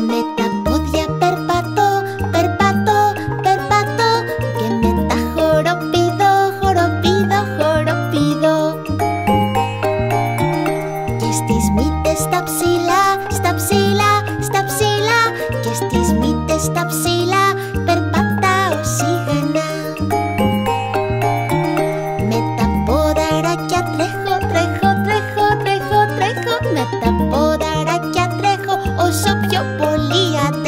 Με τα ποδία περπατώ. Και με τα joropido, joropido. Και στις μίτε τapsila, τapsila, τapsila. Και στις μίτε τapsila, περπατά οσίγεννα. Τα ποδάρα και ατρέχω, τρέχω, τρέχω, τρέχω, τρέχω. Τρέχω, τρέχω, τρέχω, τρέχω όσο πιο πολύ αντί